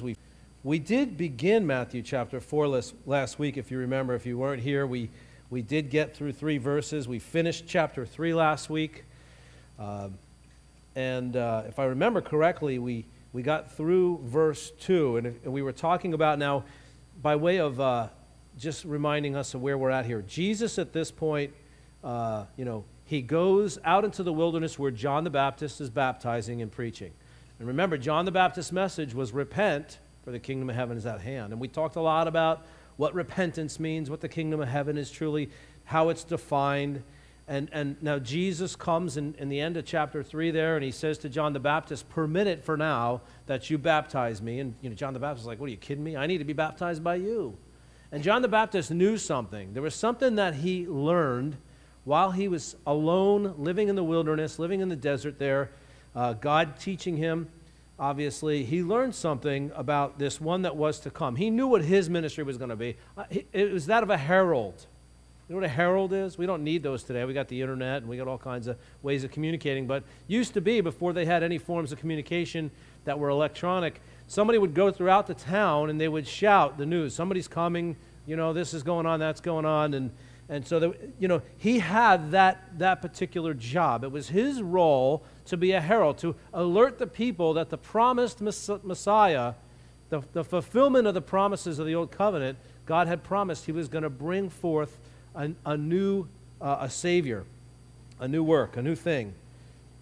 we we did begin Matthew chapter 4 last, last week, if you remember. If you weren't here, we, we did get through three verses. We finished chapter 3 last week. Uh, and uh, if I remember correctly, we, we got through verse 2. And, and we were talking about now, by way of uh, just reminding us of where we're at here, Jesus at this point, uh, you know, he goes out into the wilderness where John the Baptist is baptizing and preaching. And remember, John the Baptist's message was repent, for the kingdom of heaven is at hand. And we talked a lot about what repentance means, what the kingdom of heaven is truly, how it's defined. And, and now Jesus comes in, in the end of chapter 3 there, and he says to John the Baptist, Permit it for now that you baptize me. And you know, John the Baptist is like, What are you kidding me? I need to be baptized by you. And John the Baptist knew something. There was something that he learned while he was alone, living in the wilderness, living in the desert there uh, God teaching him, obviously, he learned something about this one that was to come. He knew what his ministry was going to be. Uh, it was that of a herald. You know what a herald is? We don't need those today. We got the internet and we got all kinds of ways of communicating. But used to be before they had any forms of communication that were electronic, somebody would go throughout the town and they would shout the news. Somebody's coming. You know, this is going on. That's going on. And and so, the, you know, he had that, that particular job. It was his role to be a herald, to alert the people that the promised Messiah, the, the fulfillment of the promises of the Old Covenant, God had promised he was going to bring forth a, a new, uh, a Savior, a new work, a new thing.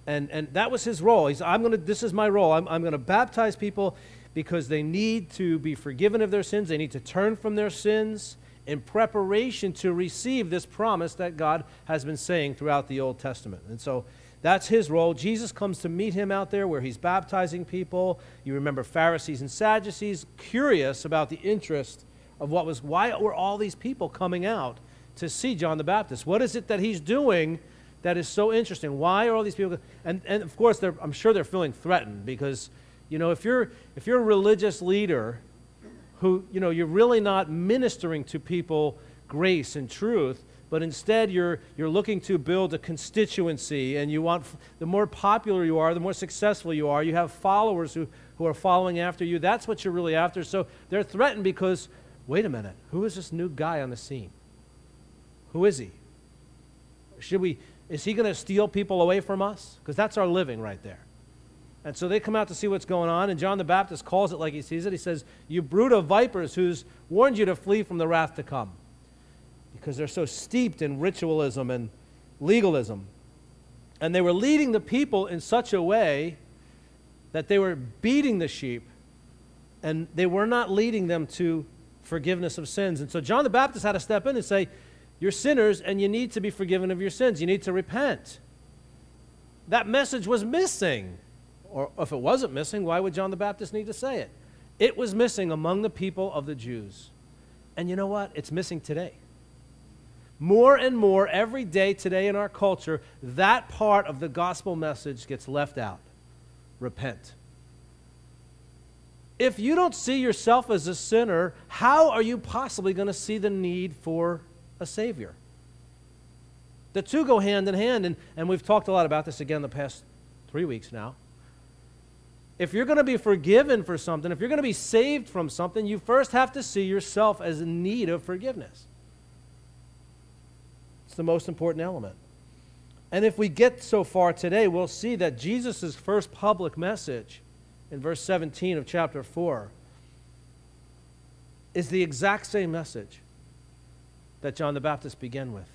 And, and that was his role. He's, I'm gonna, this is my role. I'm, I'm going to baptize people because they need to be forgiven of their sins. They need to turn from their sins in preparation to receive this promise that God has been saying throughout the Old Testament. And so that's his role. Jesus comes to meet him out there where he's baptizing people. You remember Pharisees and Sadducees curious about the interest of what was, why were all these people coming out to see John the Baptist? What is it that he's doing that is so interesting? Why are all these people? And, and of course, I'm sure they're feeling threatened because, you know, if you're, if you're a religious leader who, you know, you're really not ministering to people grace and truth, but instead you're, you're looking to build a constituency and you want, the more popular you are, the more successful you are, you have followers who, who are following after you. That's what you're really after. So they're threatened because, wait a minute, who is this new guy on the scene? Who is he? Should we, is he going to steal people away from us? Because that's our living right there. And so they come out to see what's going on, and John the Baptist calls it like he sees it. He says, You brood of vipers, who's warned you to flee from the wrath to come. Because they're so steeped in ritualism and legalism. And they were leading the people in such a way that they were beating the sheep, and they were not leading them to forgiveness of sins. And so John the Baptist had to step in and say, You're sinners, and you need to be forgiven of your sins. You need to repent. That message was missing. Or if it wasn't missing, why would John the Baptist need to say it? It was missing among the people of the Jews. And you know what? It's missing today. More and more, every day today in our culture, that part of the gospel message gets left out. Repent. If you don't see yourself as a sinner, how are you possibly going to see the need for a Savior? The two go hand in hand, and, and we've talked a lot about this again the past three weeks now if you're going to be forgiven for something, if you're going to be saved from something, you first have to see yourself as in need of forgiveness. It's the most important element. And if we get so far today, we'll see that Jesus' first public message in verse 17 of chapter 4 is the exact same message that John the Baptist began with.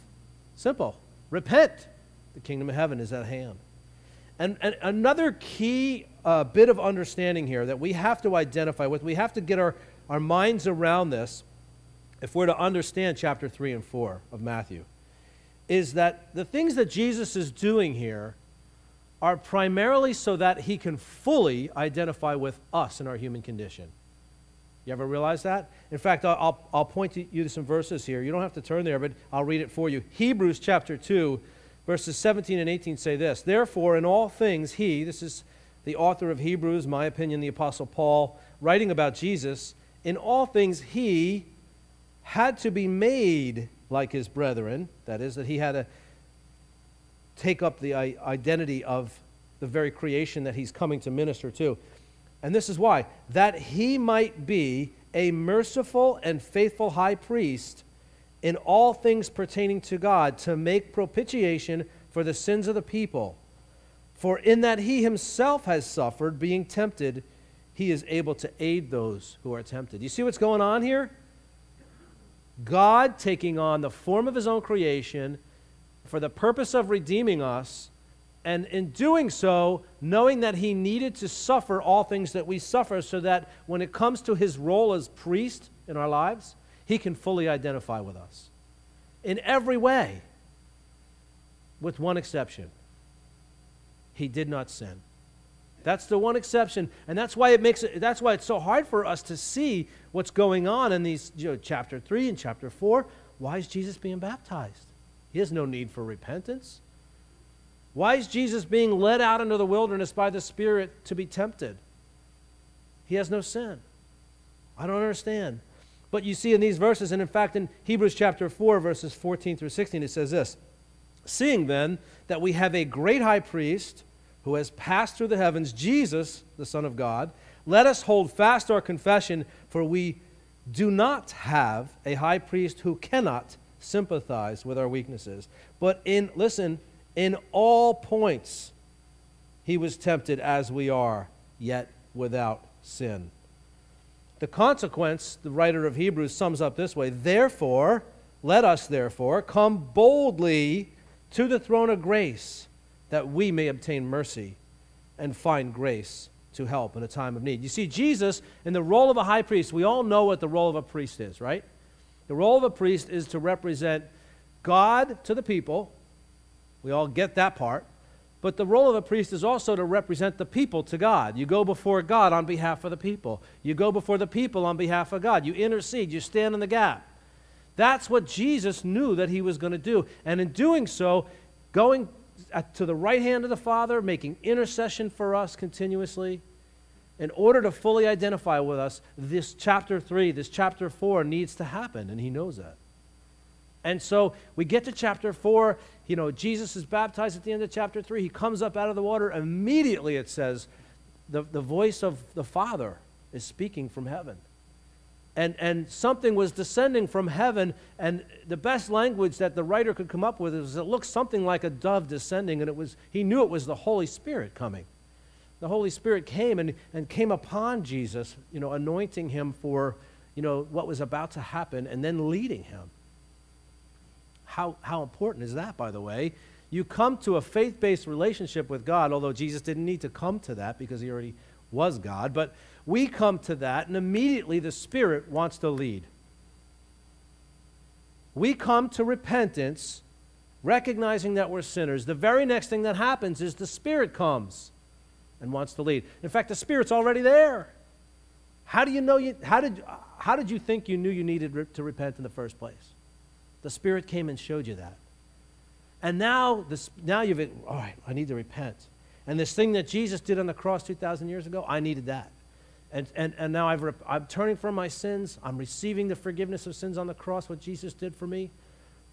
Simple repent, the kingdom of heaven is at hand. And, and another key uh, bit of understanding here that we have to identify with, we have to get our, our minds around this if we're to understand chapter 3 and 4 of Matthew, is that the things that Jesus is doing here are primarily so that he can fully identify with us in our human condition. You ever realize that? In fact, I'll, I'll point to you to some verses here. You don't have to turn there, but I'll read it for you. Hebrews chapter 2, Verses 17 and 18 say this Therefore, in all things, he, this is the author of Hebrews, my opinion, the Apostle Paul, writing about Jesus, in all things, he had to be made like his brethren. That is, that he had to take up the identity of the very creation that he's coming to minister to. And this is why that he might be a merciful and faithful high priest in all things pertaining to God to make propitiation for the sins of the people. For in that he himself has suffered, being tempted, he is able to aid those who are tempted. You see what's going on here? God taking on the form of his own creation for the purpose of redeeming us, and in doing so, knowing that he needed to suffer all things that we suffer, so that when it comes to his role as priest in our lives, he can fully identify with us in every way, with one exception he did not sin. That's the one exception, and that's why it makes it. That's why it's so hard for us to see what's going on in these you know, chapter three and chapter four. Why is Jesus being baptized? He has no need for repentance. Why is Jesus being led out into the wilderness by the Spirit to be tempted? He has no sin. I don't understand. But you see in these verses, and in fact in Hebrews chapter 4, verses 14 through 16, it says this Seeing then that we have a great high priest who has passed through the heavens, Jesus, the Son of God, let us hold fast our confession, for we do not have a high priest who cannot sympathize with our weaknesses. But in, listen, in all points he was tempted as we are, yet without sin. The consequence, the writer of Hebrews sums up this way Therefore, let us therefore come boldly to the throne of grace that we may obtain mercy and find grace to help in a time of need. You see, Jesus, in the role of a high priest, we all know what the role of a priest is, right? The role of a priest is to represent God to the people. We all get that part. But the role of a priest is also to represent the people to God. You go before God on behalf of the people. You go before the people on behalf of God. You intercede. You stand in the gap. That's what Jesus knew that he was going to do. And in doing so, going to the right hand of the Father, making intercession for us continuously, in order to fully identify with us, this chapter 3, this chapter 4 needs to happen, and he knows that. And so we get to chapter 4, you know, Jesus is baptized at the end of chapter 3. He comes up out of the water. Immediately it says, the, the voice of the Father is speaking from heaven and, and something was descending from heaven. And the best language that the writer could come up with is it looked something like a dove descending, and it was, he knew it was the Holy Spirit coming. The Holy Spirit came and, and came upon Jesus, you know, anointing him for, you know, what was about to happen and then leading him. How, how important is that, by the way? You come to a faith based relationship with God, although Jesus didn't need to come to that because he already was God. But we come to that, and immediately the Spirit wants to lead. We come to repentance, recognizing that we're sinners. The very next thing that happens is the Spirit comes and wants to lead. In fact, the Spirit's already there. How do you know you, how did, how did you think you knew you needed to repent in the first place? The Spirit came and showed you that. And now, this, now you've, all right, I need to repent. And this thing that Jesus did on the cross 2,000 years ago, I needed that. And, and, and now I've I'm turning from my sins. I'm receiving the forgiveness of sins on the cross, what Jesus did for me.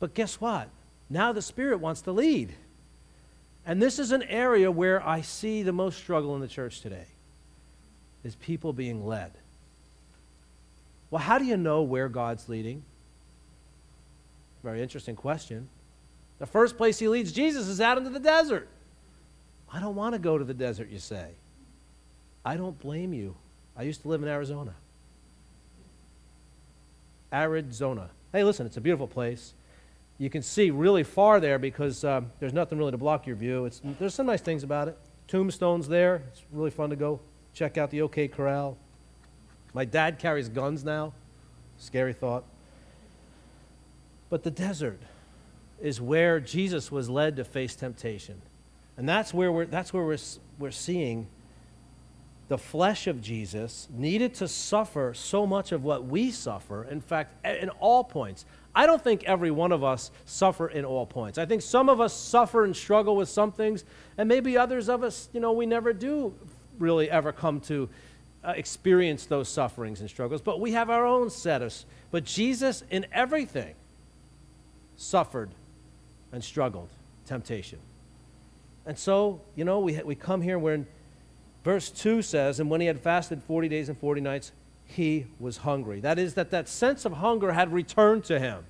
But guess what? Now the Spirit wants to lead. And this is an area where I see the most struggle in the church today is people being led. Well, how do you know where God's leading? Very interesting question. The first place he leads Jesus is out into the desert. I don't want to go to the desert, you say. I don't blame you. I used to live in Arizona. Arid zona. Hey, listen, it's a beautiful place. You can see really far there because um, there's nothing really to block your view. It's, there's some nice things about it. Tombstones there. It's really fun to go check out the OK Corral. My dad carries guns now. Scary thought. But the desert is where Jesus was led to face temptation. And that's where we're, that's where we're, we're seeing the flesh of Jesus needed to suffer so much of what we suffer, in fact, in all points. I don't think every one of us suffer in all points. I think some of us suffer and struggle with some things, and maybe others of us, you know, we never do really ever come to uh, experience those sufferings and struggles, but we have our own set of. But Jesus, in everything, suffered and struggled temptation. And so, you know, we, we come here, we're in Verse 2 says, And when he had fasted 40 days and 40 nights, he was hungry. That is, that that sense of hunger had returned to him.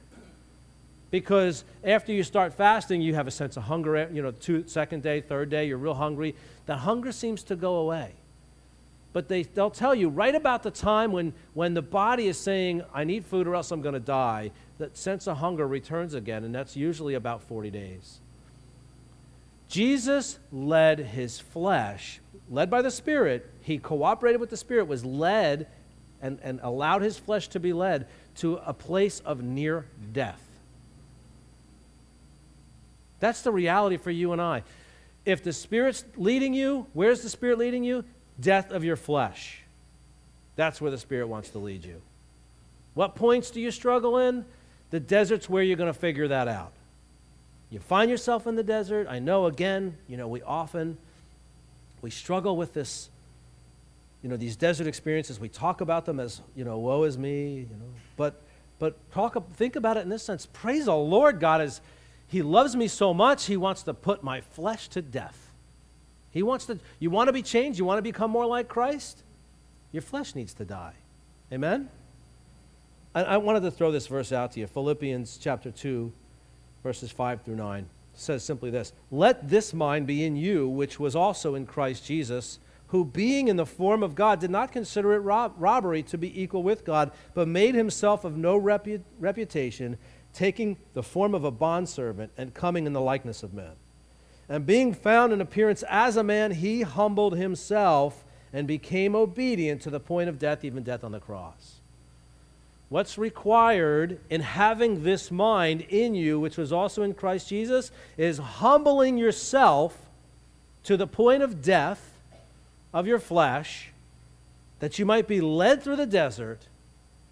Because after you start fasting, you have a sense of hunger. Eh, you know, two, second day, third day, you're real hungry. That hunger seems to go away. But they, they'll tell you right about the time when, when the body is saying, I need food or else I'm going to die, that sense of hunger returns again, and that's usually about 40 days. Jesus led his flesh, led by the Spirit, he cooperated with the Spirit, was led and, and allowed his flesh to be led to a place of near death. That's the reality for you and I. If the Spirit's leading you, where's the Spirit leading you? Death of your flesh. That's where the Spirit wants to lead you. What points do you struggle in? The desert's where you're going to figure that out. You find yourself in the desert. I know, again, you know, we often we struggle with this you know, these desert experiences, we talk about them as, you know, woe is me, you know. But, but talk, think about it in this sense. Praise the Lord, God is, He loves me so much, He wants to put my flesh to death. He wants to, you want to be changed? You want to become more like Christ? Your flesh needs to die. Amen? I, I wanted to throw this verse out to you. Philippians chapter 2, verses 5 through 9 says simply this Let this mind be in you, which was also in Christ Jesus who, being in the form of God, did not consider it rob- robbery to be equal with God, but made himself of no repu- reputation, taking the form of a bondservant and coming in the likeness of men. And being found in appearance as a man, he humbled himself and became obedient to the point of death, even death on the cross. What's required in having this mind in you, which was also in Christ Jesus, is humbling yourself to the point of death of your flesh, that you might be led through the desert,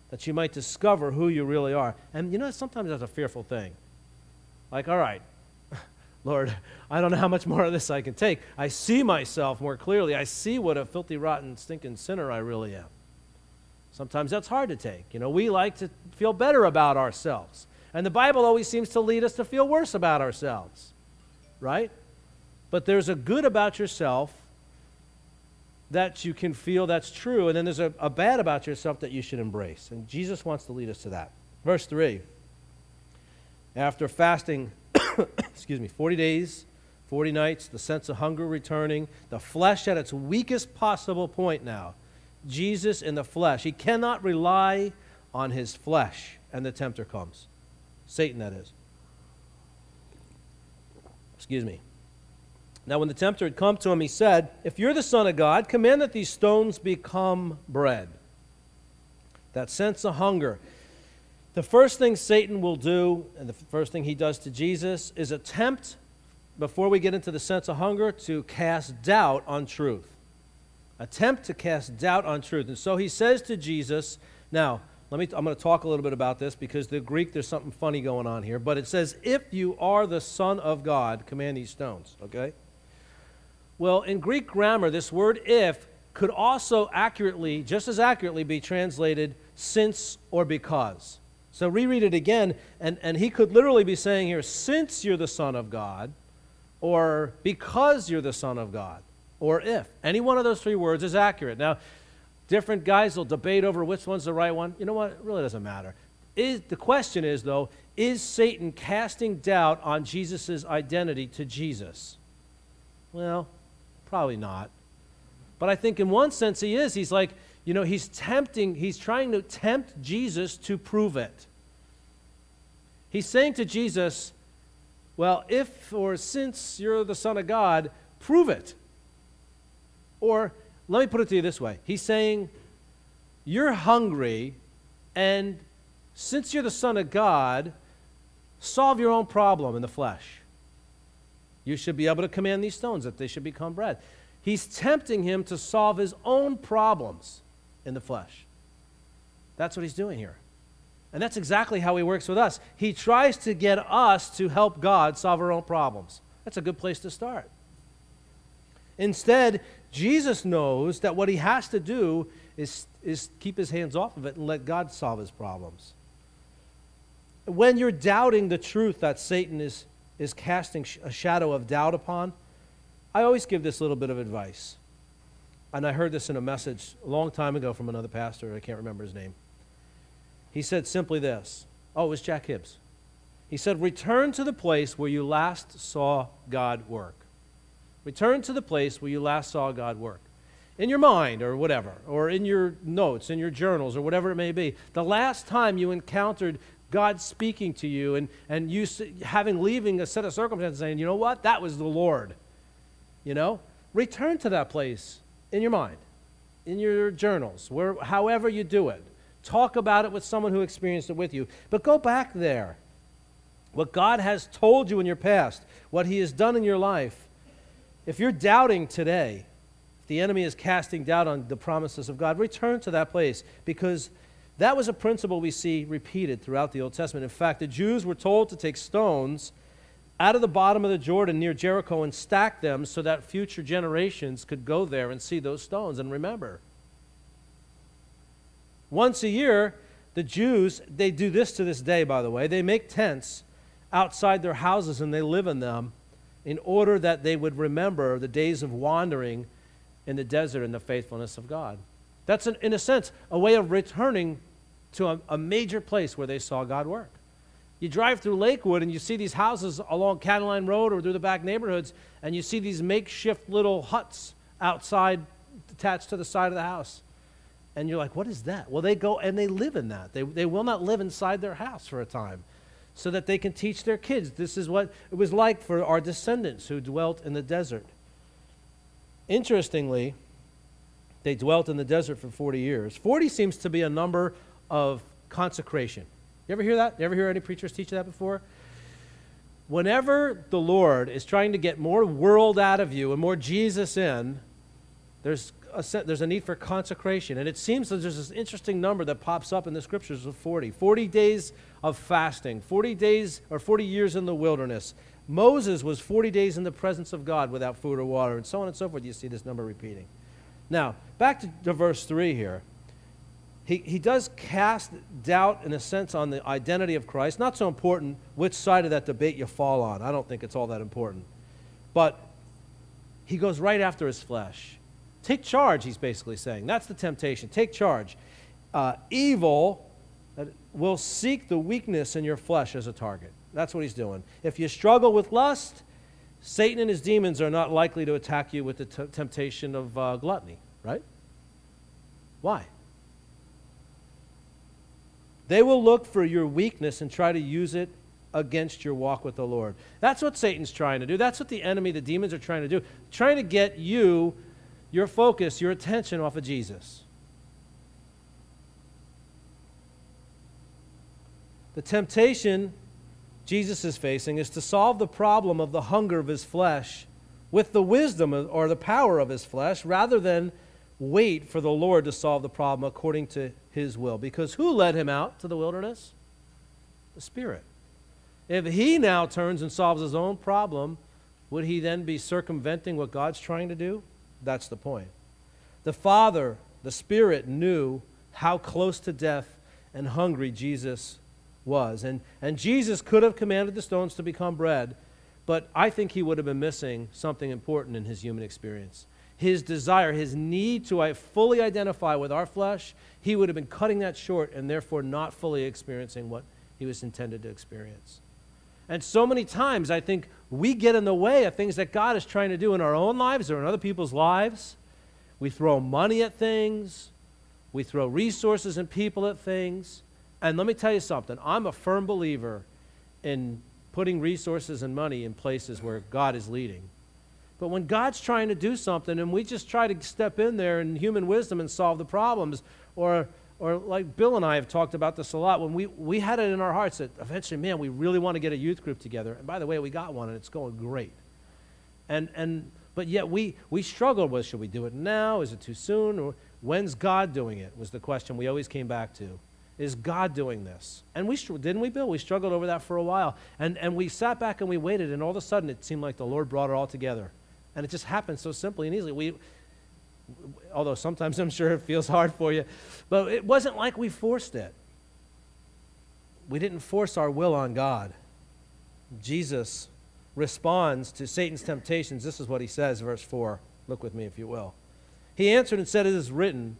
that you might discover who you really are. And you know, sometimes that's a fearful thing. Like, all right, Lord, I don't know how much more of this I can take. I see myself more clearly. I see what a filthy, rotten, stinking sinner I really am. Sometimes that's hard to take. You know, we like to feel better about ourselves. And the Bible always seems to lead us to feel worse about ourselves, right? But there's a good about yourself that you can feel that's true, and then there's a, a bad about yourself that you should embrace. And Jesus wants to lead us to that. Verse 3 After fasting, excuse me, 40 days, 40 nights, the sense of hunger returning, the flesh at its weakest possible point now. Jesus in the flesh. He cannot rely on his flesh, and the tempter comes. Satan, that is. Excuse me. Now, when the tempter had come to him, he said, If you're the Son of God, command that these stones become bread. That sense of hunger. The first thing Satan will do, and the first thing he does to Jesus, is attempt, before we get into the sense of hunger, to cast doubt on truth. Attempt to cast doubt on truth. And so he says to Jesus, now, let me, I'm going to talk a little bit about this because the Greek, there's something funny going on here. But it says, if you are the Son of God, command these stones, okay? Well, in Greek grammar, this word if could also accurately, just as accurately, be translated since or because. So reread it again, and, and he could literally be saying here, since you're the Son of God, or because you're the Son of God, or if. Any one of those three words is accurate. Now, different guys will debate over which one's the right one. You know what? It really doesn't matter. Is, the question is, though, is Satan casting doubt on Jesus' identity to Jesus? Well, Probably not. But I think in one sense he is. He's like, you know, he's tempting, he's trying to tempt Jesus to prove it. He's saying to Jesus, well, if or since you're the Son of God, prove it. Or let me put it to you this way He's saying, you're hungry, and since you're the Son of God, solve your own problem in the flesh. You should be able to command these stones that they should become bread. He's tempting him to solve his own problems in the flesh. That's what he's doing here. And that's exactly how he works with us. He tries to get us to help God solve our own problems. That's a good place to start. Instead, Jesus knows that what he has to do is, is keep his hands off of it and let God solve his problems. When you're doubting the truth that Satan is is casting a shadow of doubt upon, I always give this little bit of advice. and I heard this in a message a long time ago from another pastor, I can't remember his name. He said simply this Oh, it was Jack Hibbs. He said, Return to the place where you last saw God work. Return to the place where you last saw God work. In your mind or whatever, or in your notes, in your journals, or whatever it may be. The last time you encountered God speaking to you and, and you having leaving a set of circumstances saying, you know what, that was the Lord. You know, return to that place in your mind, in your journals, where, however you do it. Talk about it with someone who experienced it with you. But go back there. What God has told you in your past, what He has done in your life. If you're doubting today, if the enemy is casting doubt on the promises of God, return to that place because that was a principle we see repeated throughout the Old Testament. In fact, the Jews were told to take stones out of the bottom of the Jordan near Jericho and stack them so that future generations could go there and see those stones and remember. Once a year, the Jews, they do this to this day, by the way. They make tents outside their houses and they live in them in order that they would remember the days of wandering in the desert and the faithfulness of God. That's, an, in a sense, a way of returning to a, a major place where they saw God work. You drive through Lakewood and you see these houses along County Line Road or through the back neighborhoods, and you see these makeshift little huts outside attached to the side of the house. And you're like, what is that? Well, they go and they live in that. They, they will not live inside their house for a time so that they can teach their kids. This is what it was like for our descendants who dwelt in the desert. Interestingly, they dwelt in the desert for 40 years. 40 seems to be a number of consecration. You ever hear that? You ever hear any preachers teach that before? Whenever the Lord is trying to get more world out of you and more Jesus in, there's a, there's a need for consecration. And it seems that there's this interesting number that pops up in the scriptures of 40. 40 days of fasting, 40 days or 40 years in the wilderness. Moses was 40 days in the presence of God without food or water, and so on and so forth. You see this number repeating. Now, back to, to verse 3 here. He, he does cast doubt, in a sense, on the identity of Christ. Not so important which side of that debate you fall on. I don't think it's all that important. But he goes right after his flesh. Take charge, he's basically saying. That's the temptation. Take charge. Uh, evil will seek the weakness in your flesh as a target. That's what he's doing. If you struggle with lust, Satan and his demons are not likely to attack you with the temptation of uh, gluttony, right? Why? They will look for your weakness and try to use it against your walk with the Lord. That's what Satan's trying to do. That's what the enemy, the demons, are trying to do. Trying to get you, your focus, your attention off of Jesus. The temptation Jesus is facing is to solve the problem of the hunger of his flesh with the wisdom or the power of his flesh rather than wait for the Lord to solve the problem according to his will. Because who led him out to the wilderness? The Spirit. If he now turns and solves his own problem, would he then be circumventing what God's trying to do? That's the point. The Father, the Spirit, knew how close to death and hungry Jesus was. And, and Jesus could have commanded the stones to become bread, but I think he would have been missing something important in his human experience. His desire, his need to uh, fully identify with our flesh, he would have been cutting that short and therefore not fully experiencing what he was intended to experience. And so many times, I think we get in the way of things that God is trying to do in our own lives or in other people's lives. We throw money at things, we throw resources and people at things. And let me tell you something I'm a firm believer in putting resources and money in places where God is leading. But when God's trying to do something and we just try to step in there in human wisdom and solve the problems, or, or like Bill and I have talked about this a lot, when we, we had it in our hearts that eventually, man, we really want to get a youth group together. And by the way, we got one and it's going great. And, and, but yet we, we struggled with should we do it now? Is it too soon? Or when's God doing it? Was the question we always came back to. Is God doing this? And we didn't we, Bill? We struggled over that for a while. And, and we sat back and we waited, and all of a sudden it seemed like the Lord brought it all together. And it just happened so simply and easily. We, although sometimes I'm sure it feels hard for you, but it wasn't like we forced it. We didn't force our will on God. Jesus responds to Satan's temptations. This is what he says, verse 4. Look with me, if you will. He answered and said, It is written,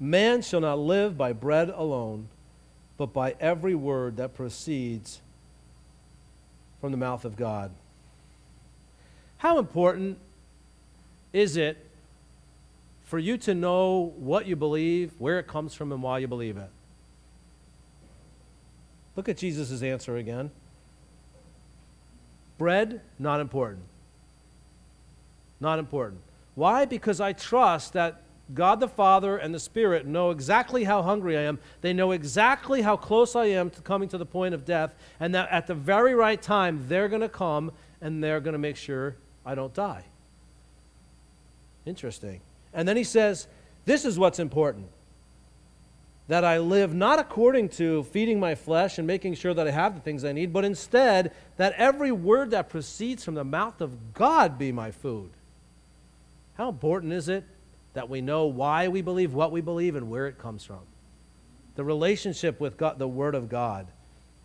Man shall not live by bread alone, but by every word that proceeds from the mouth of God. How important is it for you to know what you believe, where it comes from, and why you believe it? Look at Jesus' answer again. Bread, not important. Not important. Why? Because I trust that God the Father and the Spirit know exactly how hungry I am. They know exactly how close I am to coming to the point of death, and that at the very right time, they're going to come and they're going to make sure I don't die. Interesting. And then he says, This is what's important that I live not according to feeding my flesh and making sure that I have the things I need, but instead that every word that proceeds from the mouth of God be my food. How important is it that we know why we believe what we believe and where it comes from? The relationship with God, the Word of God.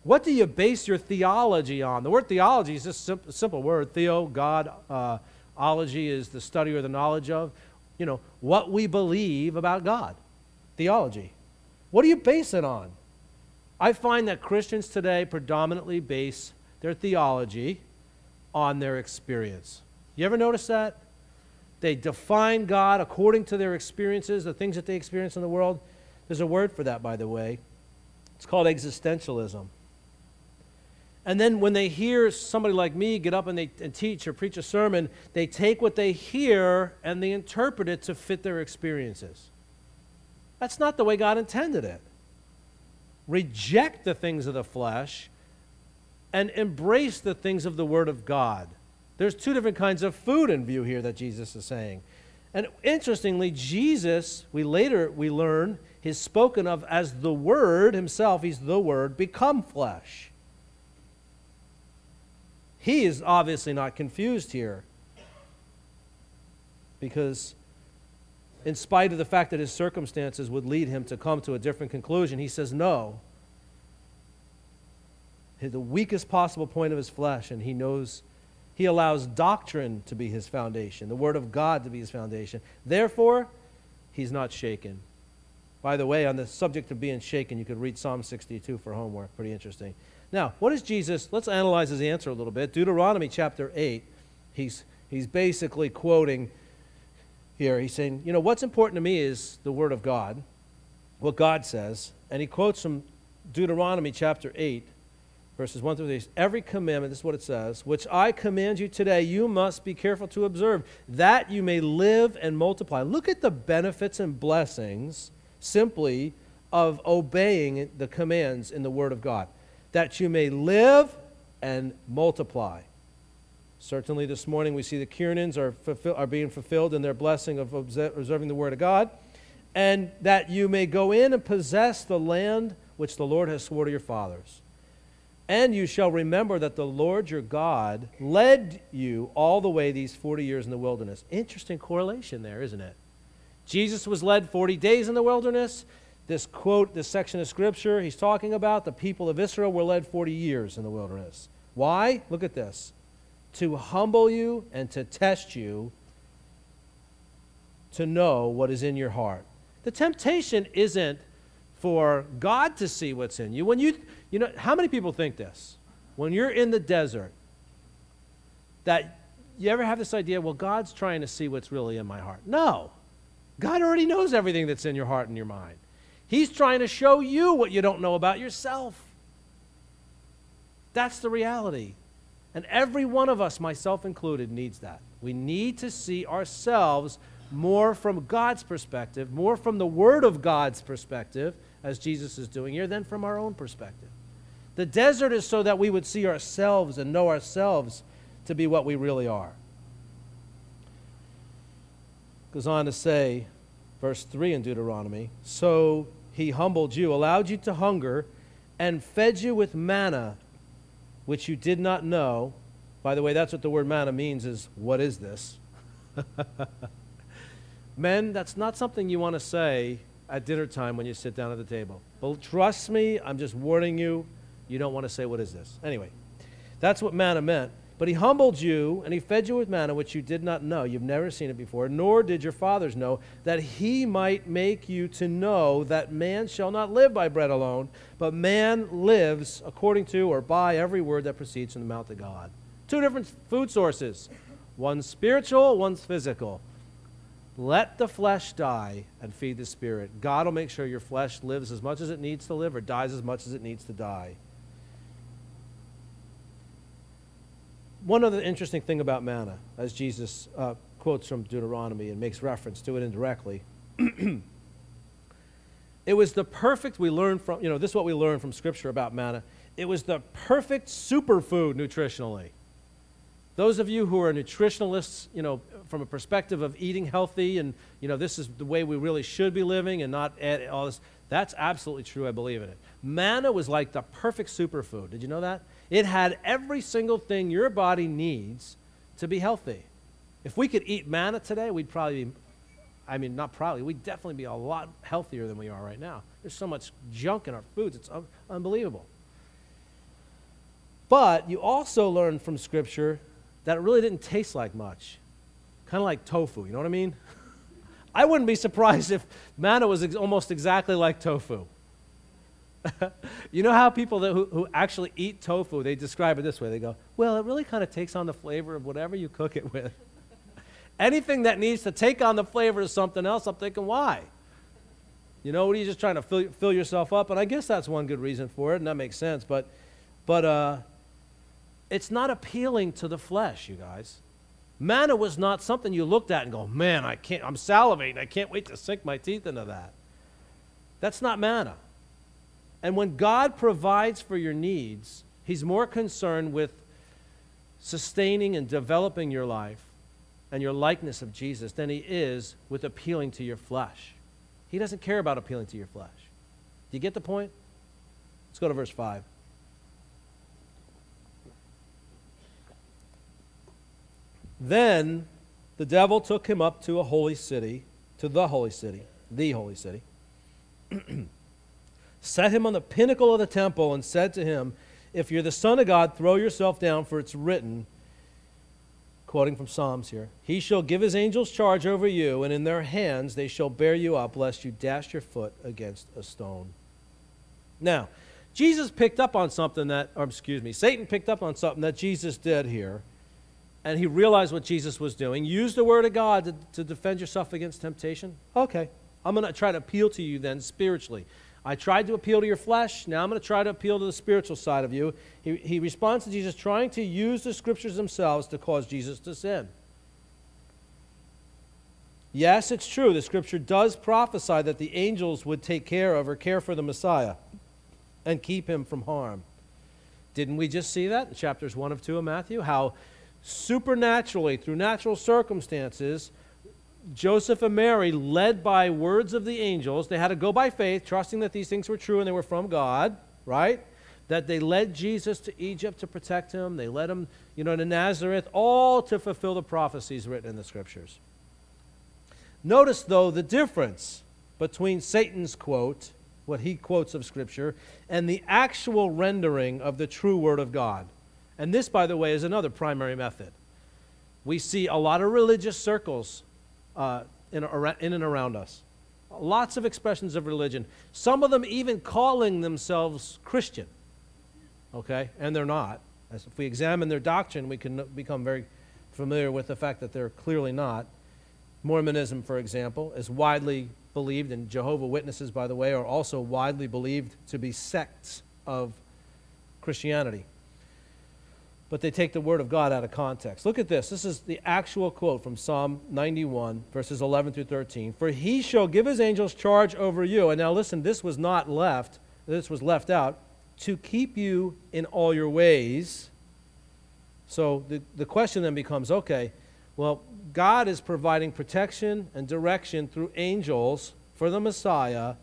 What do you base your theology on? The word theology is just a simple word. Theo, God, uh, ology is the study or the knowledge of. You know, what we believe about God. Theology. What do you base it on? I find that Christians today predominantly base their theology on their experience. You ever notice that? They define God according to their experiences, the things that they experience in the world. There's a word for that, by the way. It's called existentialism. And then when they hear somebody like me get up and, they, and teach or preach a sermon, they take what they hear and they interpret it to fit their experiences. That's not the way God intended it. Reject the things of the flesh and embrace the things of the Word of God. There's two different kinds of food in view here that Jesus is saying. And interestingly, Jesus, we later we learn, is spoken of as the Word himself, he's the Word, become flesh. He is obviously not confused here because in spite of the fact that his circumstances would lead him to come to a different conclusion, he says no. The weakest possible point of his flesh, and he knows he allows doctrine to be his foundation, the Word of God to be his foundation. Therefore, he's not shaken. By the way, on the subject of being shaken, you could read Psalm 62 for homework. Pretty interesting. Now, what is Jesus? Let's analyze his answer a little bit. Deuteronomy chapter 8, he's, he's basically quoting here. He's saying, you know, what's important to me is the Word of God, what God says. And he quotes from Deuteronomy chapter 8, verses 1 through 3. Every commandment, this is what it says, which I command you today, you must be careful to observe, that you may live and multiply. Look at the benefits and blessings simply of obeying the commands in the Word of God. That you may live and multiply. Certainly, this morning we see the Kiernans are, fulfill, are being fulfilled in their blessing of observing the Word of God, and that you may go in and possess the land which the Lord has sworn to your fathers. And you shall remember that the Lord your God led you all the way these 40 years in the wilderness. Interesting correlation there, isn't it? Jesus was led 40 days in the wilderness. This quote, this section of scripture he's talking about, the people of Israel were led 40 years in the wilderness. Why? Look at this to humble you and to test you to know what is in your heart. The temptation isn't for God to see what's in you. When you, you know, how many people think this? When you're in the desert, that you ever have this idea, well, God's trying to see what's really in my heart? No. God already knows everything that's in your heart and your mind. He's trying to show you what you don't know about yourself. That's the reality. And every one of us, myself included, needs that. We need to see ourselves more from God's perspective, more from the Word of God's perspective, as Jesus is doing here, than from our own perspective. The desert is so that we would see ourselves and know ourselves to be what we really are. Goes on to say, verse 3 in Deuteronomy So he humbled you, allowed you to hunger, and fed you with manna which you did not know. By the way, that's what the word manna means is what is this? Men, that's not something you want to say at dinner time when you sit down at the table. But trust me, I'm just warning you, you don't want to say what is this. Anyway, that's what manna meant. But he humbled you, and he fed you with manna, which you did not know. You've never seen it before, nor did your fathers know, that he might make you to know that man shall not live by bread alone, but man lives according to or by every word that proceeds from the mouth of God. Two different food sources one's spiritual, one's physical. Let the flesh die and feed the spirit. God will make sure your flesh lives as much as it needs to live or dies as much as it needs to die. One other interesting thing about manna, as Jesus uh, quotes from Deuteronomy and makes reference to it indirectly, it was the perfect, we learned from, you know, this is what we learned from Scripture about manna. It was the perfect superfood nutritionally. Those of you who are nutritionalists, you know, from a perspective of eating healthy and, you know, this is the way we really should be living and not add all this, that's absolutely true. I believe in it. Manna was like the perfect superfood. Did you know that? It had every single thing your body needs to be healthy. If we could eat manna today, we'd probably be, I mean, not probably, we'd definitely be a lot healthier than we are right now. There's so much junk in our foods, it's un- unbelievable. But you also learn from Scripture that it really didn't taste like much. Kind of like tofu, you know what I mean? I wouldn't be surprised if manna was ex- almost exactly like tofu. you know how people that, who, who actually eat tofu, they describe it this way. They go, well, it really kind of takes on the flavor of whatever you cook it with. Anything that needs to take on the flavor of something else, I'm thinking, why? You know, what are you just trying to fill, fill yourself up? And I guess that's one good reason for it, and that makes sense. But, but uh, it's not appealing to the flesh, you guys. Manna was not something you looked at and go, man, I can't, I'm salivating. I can't wait to sink my teeth into that. That's not manna. And when God provides for your needs, He's more concerned with sustaining and developing your life and your likeness of Jesus than He is with appealing to your flesh. He doesn't care about appealing to your flesh. Do you get the point? Let's go to verse 5. Then the devil took him up to a holy city, to the holy city, the holy city, set him on the pinnacle of the temple, and said to him, If you're the Son of God, throw yourself down, for it's written, quoting from Psalms here, He shall give His angels charge over you, and in their hands they shall bear you up, lest you dash your foot against a stone. Now, Jesus picked up on something that, or excuse me, Satan picked up on something that Jesus did here and he realized what Jesus was doing. Use the word of God to, to defend yourself against temptation. Okay, I'm going to try to appeal to you then spiritually. I tried to appeal to your flesh. Now I'm going to try to appeal to the spiritual side of you. He, he responds to Jesus trying to use the scriptures themselves to cause Jesus to sin. Yes, it's true. The scripture does prophesy that the angels would take care of or care for the Messiah and keep him from harm. Didn't we just see that in chapters 1 of 2 of Matthew? How supernaturally, through natural circumstances, Joseph and Mary, led by words of the angels, they had to go by faith, trusting that these things were true and they were from God, right? That they led Jesus to Egypt to protect him. They led him, you know, to Nazareth, all to fulfill the prophecies written in the scriptures. Notice, though, the difference between Satan's quote, what he quotes of Scripture, and the actual rendering of the true Word of God. And this, by the way, is another primary method. We see a lot of religious circles uh, in, in and around us. Lots of expressions of religion. Some of them even calling themselves Christian. Okay? And they're not. As if we examine their doctrine, we can become very familiar with the fact that they're clearly not. Mormonism, for example, is widely believed, and Jehovah Witnesses, by the way, are also widely believed to be sects of Christianity but they take the word of God out of context. Look at this. This is the actual quote from Psalm 91, verses 11 through 13. For he shall give his angels charge over you. And now listen, this was not left, this was left out, to keep you in all your ways. So the, the question then becomes okay, well, God is providing protection and direction through angels for the Messiah,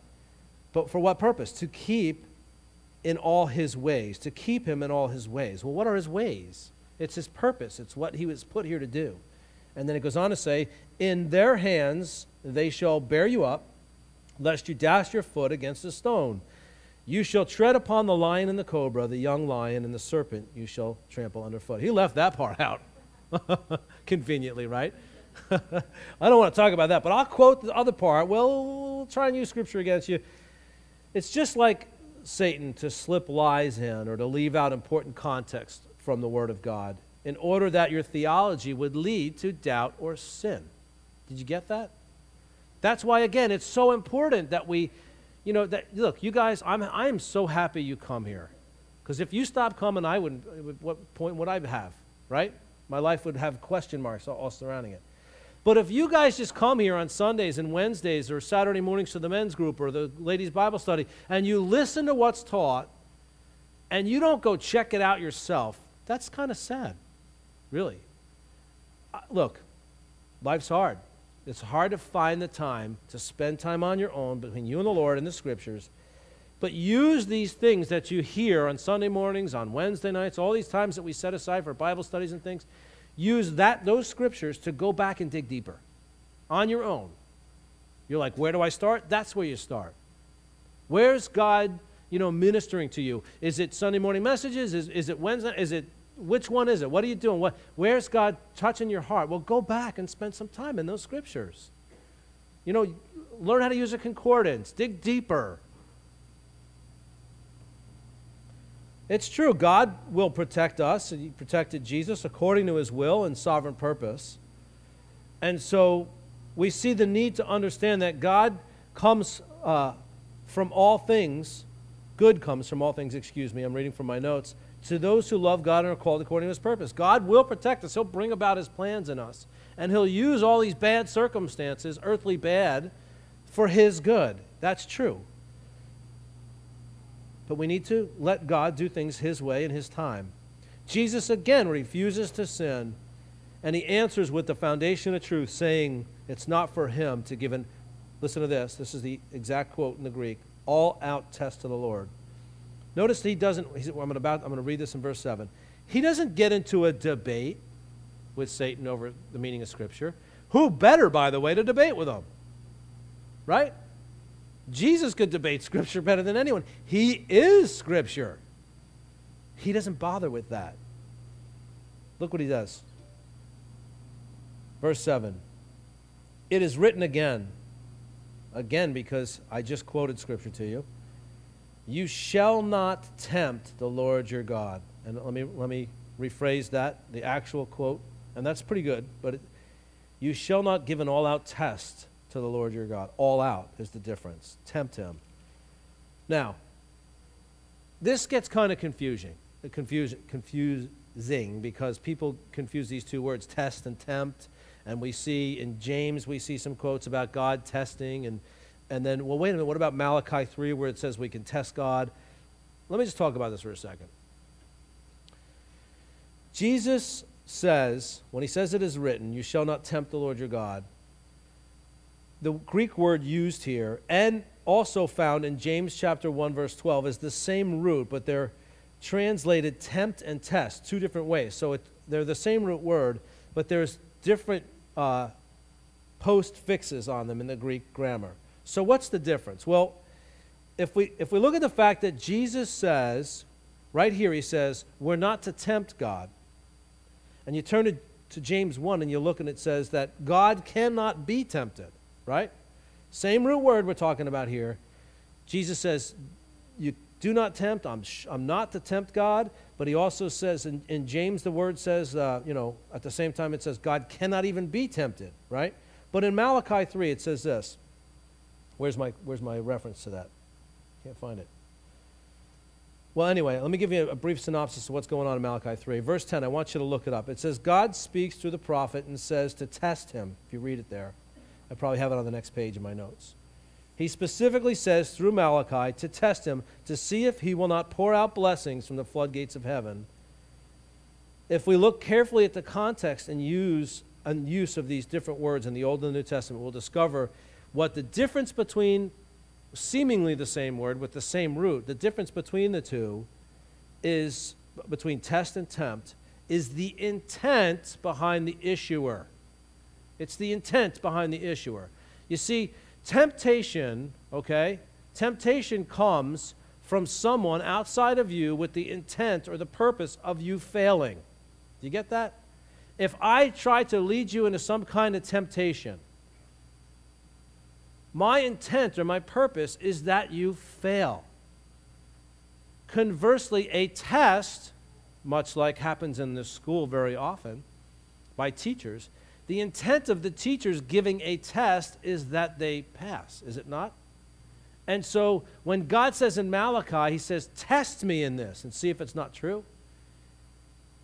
but for what purpose? To keep in all his ways, to keep him in all his ways. Well, what are his ways? It's his purpose, it's what he was put here to do. And then it goes on to say, In their hands they shall bear you up, lest you dash your foot against a stone. You shall tread upon the lion and the cobra, the young lion and the serpent you shall trample underfoot. He left that part out. Conveniently, right? I don't want to talk about that, but I'll quote the other part. Well, try and use scripture against you. It's just like Satan to slip lies in or to leave out important context from the Word of God in order that your theology would lead to doubt or sin. Did you get that? That's why, again, it's so important that we, you know, that look, you guys, I'm, I am so happy you come here. Because if you stop coming, I wouldn't, what point would I have, right? My life would have question marks all, all surrounding it. But if you guys just come here on Sundays and Wednesdays or Saturday mornings to the men's group or the ladies' Bible study and you listen to what's taught and you don't go check it out yourself, that's kind of sad, really. Uh, look, life's hard. It's hard to find the time to spend time on your own between you and the Lord and the scriptures. But use these things that you hear on Sunday mornings, on Wednesday nights, all these times that we set aside for Bible studies and things. Use that those scriptures to go back and dig deeper on your own. You're like, where do I start? That's where you start. Where's God, you know, ministering to you? Is it Sunday morning messages? Is, is it Wednesday? Is it which one is it? What are you doing? What, where's God touching your heart? Well, go back and spend some time in those scriptures. You know, learn how to use a concordance, dig deeper. It's true, God will protect us. He protected Jesus according to his will and sovereign purpose. And so we see the need to understand that God comes uh, from all things, good comes from all things, excuse me, I'm reading from my notes to those who love God and are called according to his purpose. God will protect us. He'll bring about his plans in us. And he'll use all these bad circumstances, earthly bad, for his good. That's true. But we need to let God do things his way in his time. Jesus again refuses to sin, and he answers with the foundation of truth, saying it's not for him to give an, listen to this, this is the exact quote in the Greek, all out test to the Lord. Notice he doesn't, I'm, about, I'm going to read this in verse 7. He doesn't get into a debate with Satan over the meaning of Scripture. Who better, by the way, to debate with him? Right? Jesus could debate Scripture better than anyone. He is Scripture. He doesn't bother with that. Look what he does. Verse 7 It is written again, again, because I just quoted Scripture to you. You shall not tempt the Lord your God. And let me, let me rephrase that, the actual quote, and that's pretty good, but it, you shall not give an all out test to the Lord your God. All out is the difference. Tempt him. Now, this gets kind of confusing, confusing, confusing because people confuse these two words, test and tempt. And we see in James, we see some quotes about God testing and and then, well, wait a minute, what about Malachi 3 where it says we can test God? Let me just talk about this for a second. Jesus says, when he says it is written, you shall not tempt the Lord your God, the Greek word used here and also found in James chapter 1 verse 12 is the same root, but they're translated tempt and test two different ways. So it, they're the same root word, but there's different uh, postfixes on them in the Greek grammar. So, what's the difference? Well, if we, if we look at the fact that Jesus says, right here, he says, we're not to tempt God. And you turn to, to James 1 and you look and it says that God cannot be tempted, right? Same root word we're talking about here. Jesus says, You do not tempt. I'm, I'm not to tempt God. But he also says, in, in James, the word says, uh, you know, at the same time, it says God cannot even be tempted, right? But in Malachi 3, it says this Where's my, where's my reference to that? Can't find it. Well, anyway, let me give you a brief synopsis of what's going on in Malachi 3. Verse 10, I want you to look it up. It says, God speaks through the prophet and says to test him. If you read it there, I probably have it on the next page in my notes. He specifically says through Malachi to test him to see if he will not pour out blessings from the floodgates of heaven. If we look carefully at the context and use, and use of these different words in the Old and the New Testament, we'll discover what the difference between seemingly the same word with the same root, the difference between the two is between test and tempt is the intent behind the issuer. It's the intent behind the issuer. You see, temptation, okay, temptation comes from someone outside of you with the intent or the purpose of you failing. Do you get that? If I try to lead you into some kind of temptation, my intent or my purpose is that you fail. Conversely, a test, much like happens in the school very often by teachers, the intent of the teachers giving a test is that they pass, is it not? And so when God says in Malachi, He says, Test me in this and see if it's not true.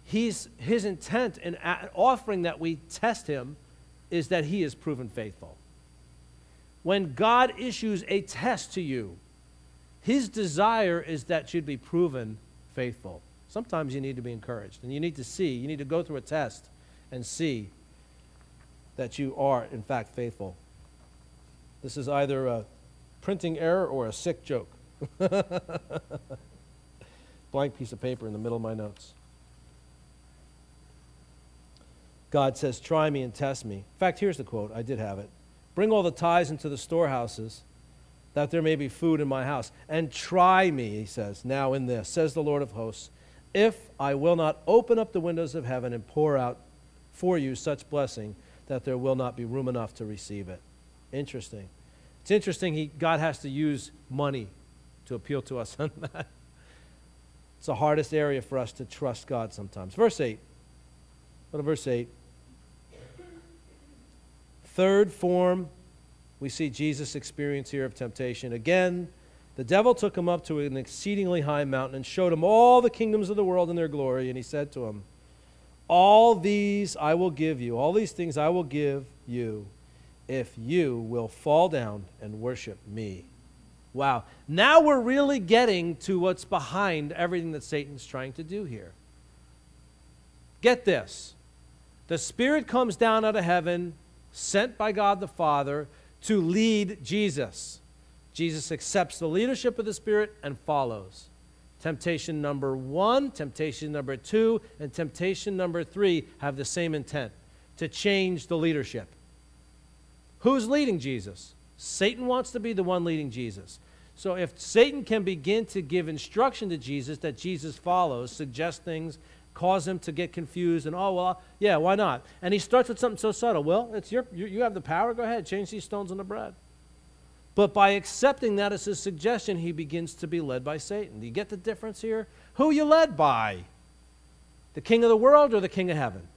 He's, his intent in offering that we test Him is that He is proven faithful. When God issues a test to you, His desire is that you'd be proven faithful. Sometimes you need to be encouraged and you need to see, you need to go through a test and see that you are, in fact, faithful. This is either a printing error or a sick joke. Blank piece of paper in the middle of my notes. God says, Try me and test me. In fact, here's the quote. I did have it. Bring all the tithes into the storehouses, that there may be food in my house. And try me, he says, now in this, says the Lord of hosts, if I will not open up the windows of heaven and pour out for you such blessing that there will not be room enough to receive it. Interesting. It's interesting he, God has to use money to appeal to us on that. It's the hardest area for us to trust God sometimes. Verse 8. Go to verse 8. Third form we see Jesus' experience here of temptation. Again, the devil took him up to an exceedingly high mountain and showed him all the kingdoms of the world and their glory. And he said to him, All these I will give you, all these things I will give you, if you will fall down and worship me. Wow. Now we're really getting to what's behind everything that Satan's trying to do here. Get this the Spirit comes down out of heaven sent by God the Father to lead Jesus. Jesus accepts the leadership of the Spirit and follows. Temptation number one, temptation number two, and temptation number three have the same intent to change the leadership. Who's leading Jesus? Satan wants to be the one leading Jesus. So if Satan can begin to give instruction to Jesus that Jesus follows, suggest things, cause him to get confused and oh well yeah why not and he starts with something so subtle well it's your you, you have the power go ahead change these stones into bread but by accepting that as his suggestion he begins to be led by satan. Do you get the difference here? Who you led by? The king of the world or the king of heaven?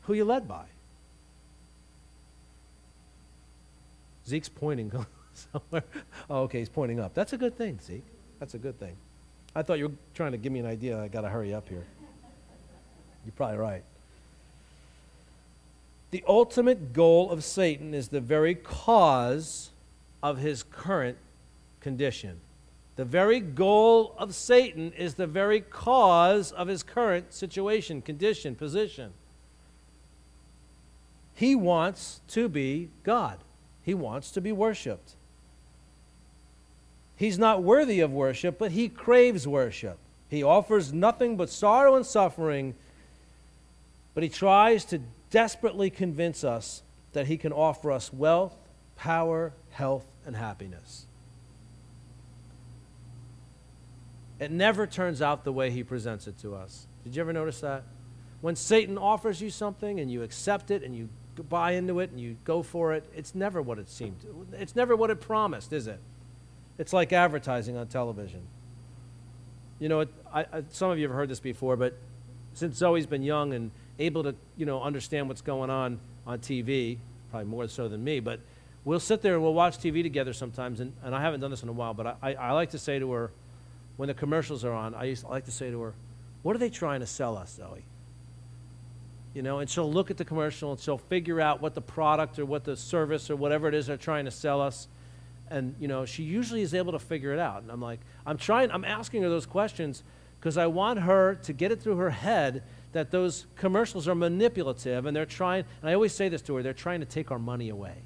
Who you led by? Zeke's pointing somewhere. Oh okay he's pointing up. That's a good thing zeke. That's a good thing. I thought you were trying to give me an idea. I got to hurry up here. You're probably right. The ultimate goal of Satan is the very cause of his current condition. The very goal of Satan is the very cause of his current situation, condition, position. He wants to be God, he wants to be worshiped. He's not worthy of worship, but he craves worship. He offers nothing but sorrow and suffering, but he tries to desperately convince us that he can offer us wealth, power, health, and happiness. It never turns out the way he presents it to us. Did you ever notice that? When Satan offers you something and you accept it and you buy into it and you go for it, it's never what it seemed. It's never what it promised, is it? It's like advertising on television. You know, it, I, I, some of you have heard this before, but since Zoe's been young and able to, you know, understand what's going on on TV, probably more so than me, but we'll sit there and we'll watch TV together sometimes, and, and I haven't done this in a while, but I, I, like to say to her, when the commercials are on, I, used, I like to say to her, what are they trying to sell us, Zoe? You know, and she'll look at the commercial and she'll figure out what the product or what the service or whatever it is they're trying to sell us. And you know she usually is able to figure it out. And i'm like i'm trying i'm asking her those questions because i want her to get it through her head that those commercials are manipulative and they're trying and i always say this to her they're trying to take our money away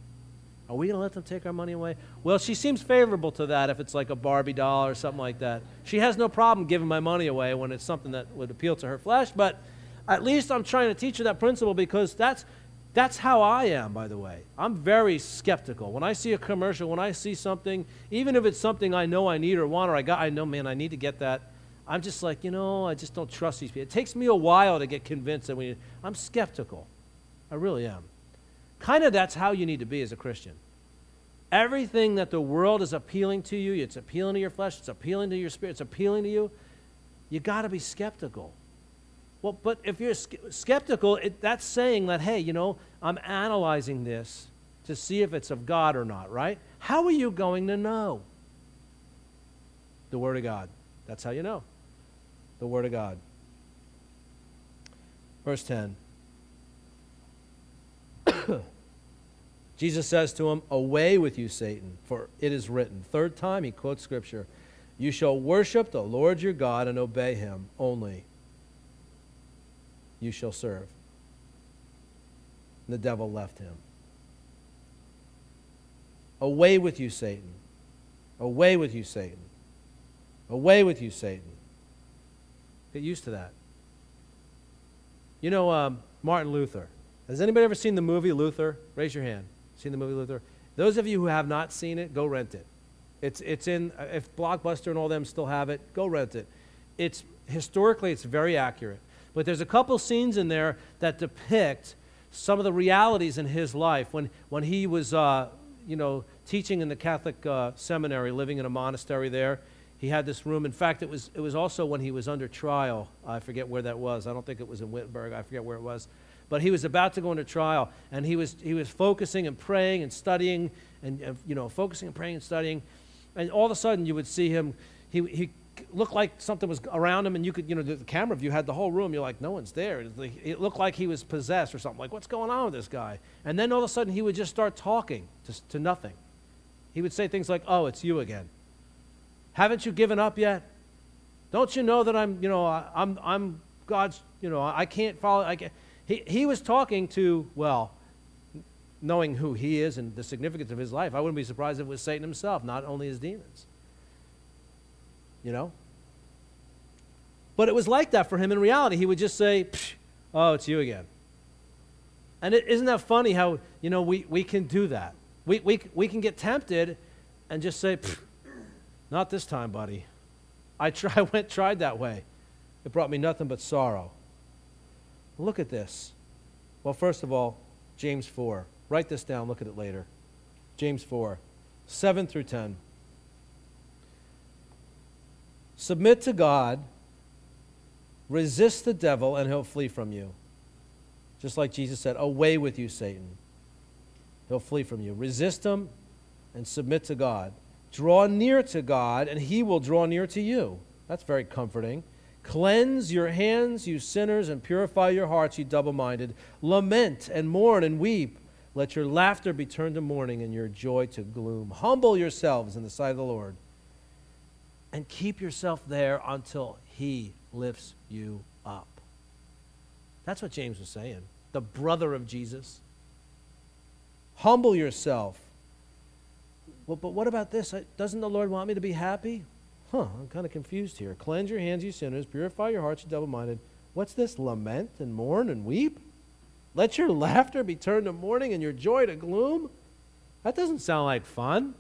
are we going to let them take our money away well she seems favorable to that if it's like a barbie doll or something like that she has no problem giving my money away when it's something that would appeal to her flesh but at least i'm trying to teach her that principle because that's That's how I am, by the way. I'm very skeptical. When I see a commercial, when I see something, even if it's something I know I need or want, or I got, I know, man, I need to get that. I'm just like, you know, I just don't trust these people. It takes me a while to get convinced that we. I'm skeptical. I really am. Kind of that's how you need to be as a Christian. Everything that the world is appealing to you, it's appealing to your flesh, it's appealing to your spirit, it's appealing to you. You got to be skeptical. Well, but if you're skeptical, it, that's saying that, hey, you know, I'm analyzing this to see if it's of God or not, right? How are you going to know? The Word of God. That's how you know. The Word of God. Verse 10. Jesus says to him, Away with you, Satan, for it is written. Third time he quotes Scripture You shall worship the Lord your God and obey him only you shall serve. And the devil left him. Away with you, Satan. Away with you, Satan. Away with you, Satan. Get used to that. You know um, Martin Luther. Has anybody ever seen the movie Luther? Raise your hand. Seen the movie Luther? Those of you who have not seen it, go rent it. It's, it's in, if Blockbuster and all them still have it, go rent it. It's, historically, it's very accurate. But there's a couple scenes in there that depict some of the realities in his life when, when he was, uh, you know, teaching in the Catholic uh, seminary, living in a monastery there. He had this room. In fact, it was, it was also when he was under trial. I forget where that was. I don't think it was in Wittenberg. I forget where it was. But he was about to go into trial, and he was, he was focusing and praying and studying, and, uh, you know, focusing and praying and studying. And all of a sudden, you would see him, he, he looked like something was around him, and you could, you know, the, the camera view had the whole room. You're like, no one's there. It looked like he was possessed or something. Like, what's going on with this guy? And then all of a sudden, he would just start talking to, to nothing. He would say things like, oh, it's you again. Haven't you given up yet? Don't you know that I'm, you know, I, I'm, I'm God's, you know, I can't follow. I can't. He, he was talking to, well, knowing who he is and the significance of his life, I wouldn't be surprised if it was Satan himself, not only his demons you know? But it was like that for him in reality. He would just say, Oh, it's you again. And is isn't that funny how, you know, we, we can do that? We, we, we can get tempted and just say, Not this time, buddy. I, try, I went tried that way. It brought me nothing but sorrow. Look at this. Well, first of all, James 4. Write this down, look at it later. James 4, 7 through 10. Submit to God, resist the devil, and he'll flee from you. Just like Jesus said, Away with you, Satan. He'll flee from you. Resist him and submit to God. Draw near to God, and he will draw near to you. That's very comforting. Cleanse your hands, you sinners, and purify your hearts, you double minded. Lament and mourn and weep. Let your laughter be turned to mourning and your joy to gloom. Humble yourselves in the sight of the Lord and keep yourself there until He lifts you up. That's what James was saying. The brother of Jesus. Humble yourself. Well, but what about this? Doesn't the Lord want me to be happy? Huh, I'm kind of confused here. Cleanse your hands, you sinners. Purify your hearts, you double minded. What's this? Lament and mourn and weep? Let your laughter be turned to mourning and your joy to gloom? That doesn't sound like fun.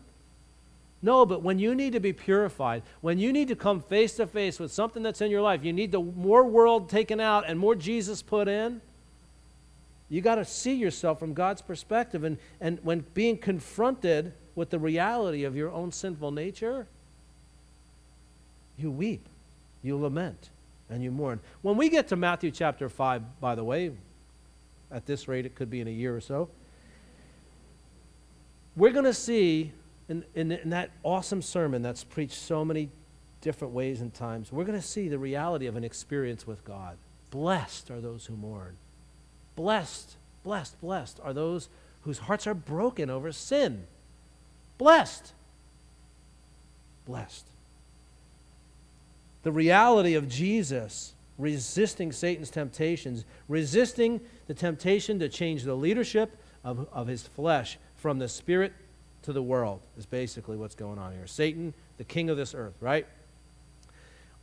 No, but when you need to be purified, when you need to come face to face with something that's in your life, you need the more world taken out and more Jesus put in. You got to see yourself from God's perspective. And, and when being confronted with the reality of your own sinful nature, you weep, you lament, and you mourn. When we get to Matthew chapter 5, by the way, at this rate, it could be in a year or so, we're going to see in, in, in that awesome sermon that's preached so many different ways and times, we're going to see the reality of an experience with God. Blessed are those who mourn. Blessed, blessed, blessed are those whose hearts are broken over sin. Blessed. Blessed. The reality of Jesus resisting Satan's temptations, resisting the temptation to change the leadership of, of his flesh from the spirit to the world, is basically what's going on here. Satan, the king of this earth, right?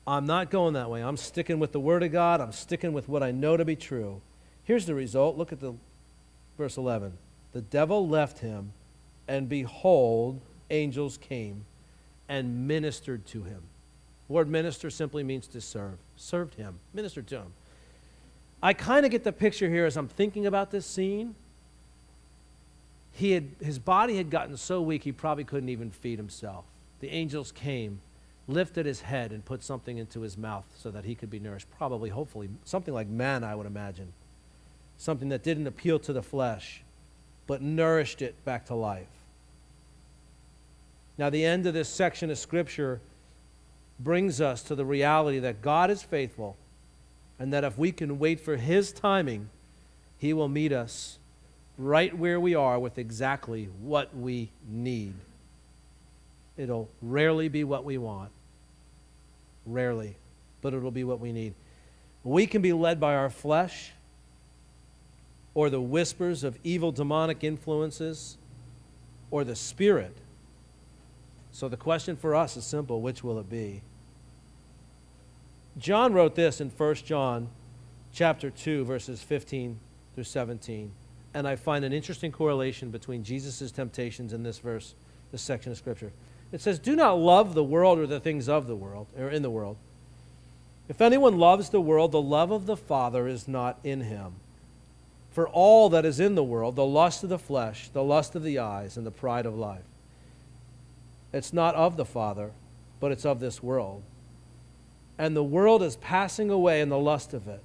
I'm not going that way. I'm sticking with the Word of God. I'm sticking with what I know to be true. Here's the result. Look at the Verse 11 The devil left him, and behold, angels came and ministered to him. Word minister simply means to serve. Served him, ministered to him. I kind of get the picture here as I'm thinking about this scene. He had, his body had gotten so weak he probably couldn't even feed himself. The angels came, lifted his head, and put something into his mouth so that he could be nourished. Probably, hopefully, something like manna, I would imagine. Something that didn't appeal to the flesh, but nourished it back to life. Now, the end of this section of Scripture brings us to the reality that God is faithful and that if we can wait for His timing, He will meet us right where we are with exactly what we need. It'll rarely be what we want, rarely, but it'll be what we need. We can be led by our flesh or the whispers of evil demonic influences or the Spirit so the question for us is simple which will it be? John wrote this in 1 John chapter 2 verses 15 through 17. And I find an interesting correlation between Jesus' temptations in this verse, this section of scripture. It says, "Do not love the world or the things of the world or in the world. If anyone loves the world, the love of the Father is not in him. For all that is in the world, the lust of the flesh, the lust of the eyes, and the pride of life, it's not of the Father, but it's of this world. And the world is passing away in the lust of it.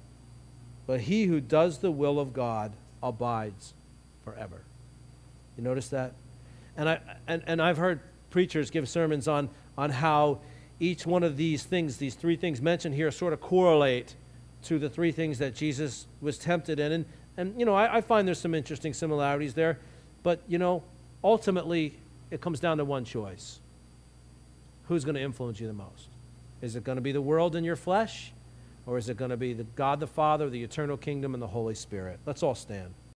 But he who does the will of God abides forever. You notice that? And, I, and, and I've heard preachers give sermons on, on how each one of these things, these three things mentioned here, sort of correlate to the three things that Jesus was tempted in. And, and you know, I, I find there's some interesting similarities there. But, you know, ultimately, it comes down to one choice who's going to influence you the most? Is it going to be the world and your flesh? Or is it going to be the God the Father, the eternal kingdom, and the Holy Spirit? Let's all stand.